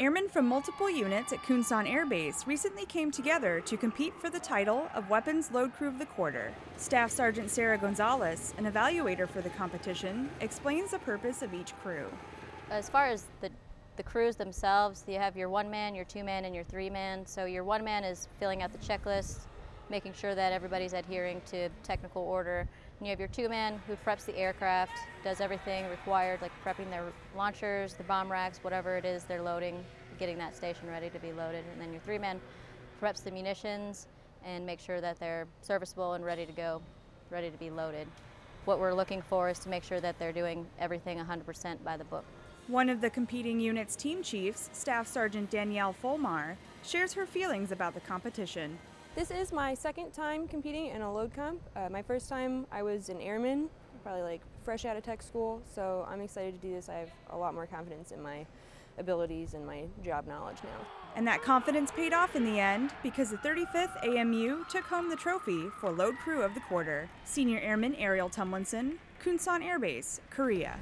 Airmen from multiple units at Kunsan Air Base recently came together to compete for the title of Weapons Load Crew of the Quarter. Staff Sergeant Sarah Gonzalez, an evaluator for the competition, explains the purpose of each crew. As far as the the crews themselves, you have your one man, your two man, and your three man. So your one man is filling out the checklist, making sure that everybody's adhering to technical order. And you have your two man who preps the aircraft, does everything required, like prepping their launchers, the bomb racks, whatever it is they're loading, getting that station ready to be loaded. And then your three man preps the munitions and make sure that they're serviceable and ready to go, ready to be loaded. What we're looking for is to make sure that they're doing everything 100% by the book. One of the competing unit's team chiefs, Staff Sergeant Danielle Folmar, shares her feelings about the competition. This is my second time competing in a load comp. Uh, my first time I was an airman, probably like fresh out of tech school, so I'm excited to do this. I have a lot more confidence in my abilities and my job knowledge now. And that confidence paid off in the end because the 35th AMU took home the trophy for Load Crew of the Quarter. Senior Airman Ariel Tumlinson, Kunsan Air Base, Korea.